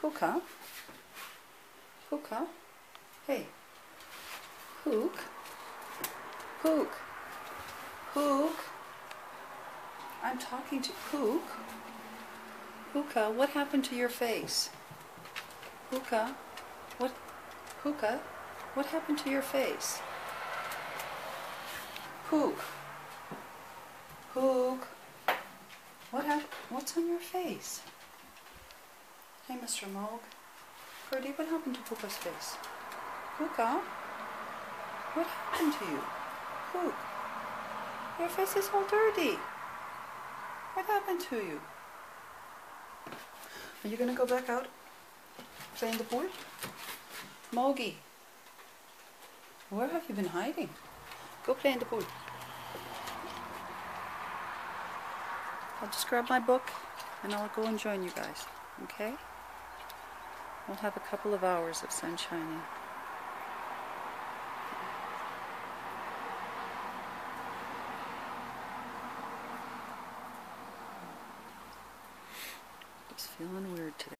Puka? Puka? Hey. Hook? Hook? Hook? I'm talking to Hook. Puka, what happened to your face? Puka, what? Puka, what happened to your face? Hook. Hook. What hap- What's on your face? Hey, Mr. Moog. Purdy, what happened to Puka's face? Puka? What happened to you? Hook. Your face is all dirty. What happened to you? Are you gonna go back out? Play in the pool? Mogi. Where have you been hiding? Go play in the pool. I'll just grab my book and I'll go and join you guys. Okay? We'll have a couple of hours of sunshine. Just feeling weird today.